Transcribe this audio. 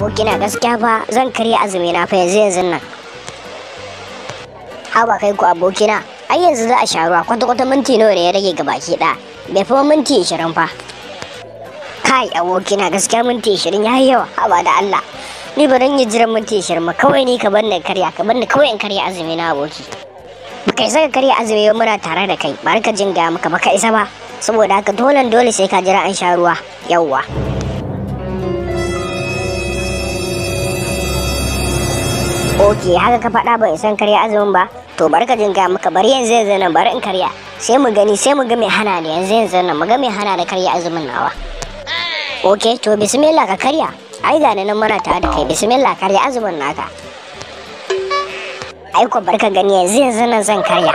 abokina gaskiya fa zan karya azumi na fa yanzu yanzu nan. Haba kai ku abokina ai yanzu za a sha ruwa kwata kwata minti nawa ne ya rage ga baki ɗaya? Bai fi minti ishirin fa. Kai abokina gaskiya minti ishirin ya yi yawa haba da Allah. Ni ba dan yi jiran minti ishirin ba kawai ni ka bar ni karya ka bar ni kawai in karya azumi na aboki. Baka isa ka karya azumi ba muna tare da kai. Bari ka jin ga maka baka isa ba. Saboda haka dole dole sai ka jira an sha ruwa yawwa ok haka ka faɗa ban isan karya azumin ba. To bari ka jin ga maka bari yanzu yanzu nan bari in karya. Sai mu gani sai mu ga mai hana da yanzu yanzu nan mu ga mai hana da karya azumin nawa. Ok to bismillah ka karya. Ai ga nan muna tare da kai. Bismillah karya azumin naka. Ai ko barka gani yanzu yanzu nan zan karya.